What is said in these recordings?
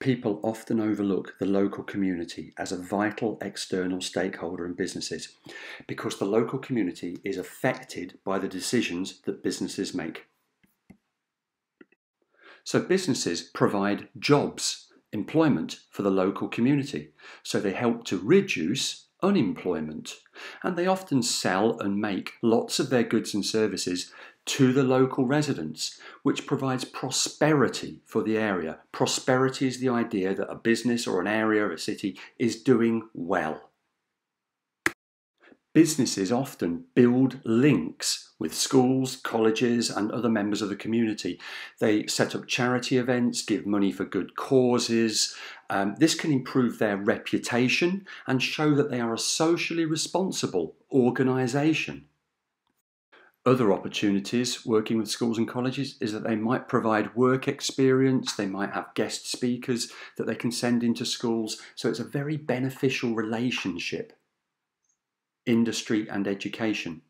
People often overlook the local community as a vital external stakeholder in businesses because the local community is affected by the decisions that businesses make. So, businesses provide jobs, employment for the local community. So, they help to reduce unemployment and they often sell and make lots of their goods and services to the local residents, which provides prosperity for the area. Prosperity is the idea that a business or an area or a city is doing well. Businesses often build links with schools, colleges, and other members of the community. They set up charity events, give money for good causes. Um, this can improve their reputation and show that they are a socially responsible organisation. Other opportunities working with schools and colleges is that they might provide work experience, they might have guest speakers that they can send into schools. So it's a very beneficial relationship, industry and education.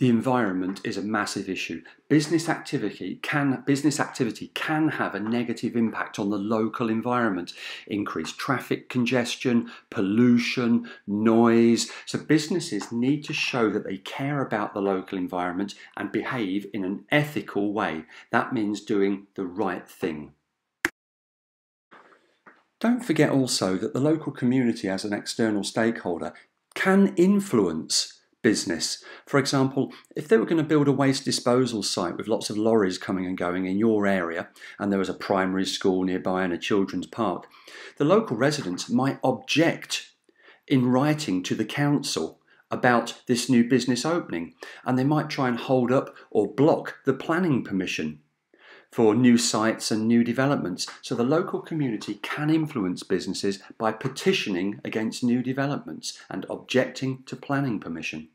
The environment is a massive issue. Business activity can business activity can have a negative impact on the local environment, increased traffic congestion, pollution, noise. So businesses need to show that they care about the local environment and behave in an ethical way. That means doing the right thing. Don't forget also that the local community as an external stakeholder can influence business. For example, if they were going to build a waste disposal site with lots of lorries coming and going in your area, and there was a primary school nearby and a children's park, the local residents might object in writing to the council about this new business opening, and they might try and hold up or block the planning permission for new sites and new developments. So the local community can influence businesses by petitioning against new developments and objecting to planning permission.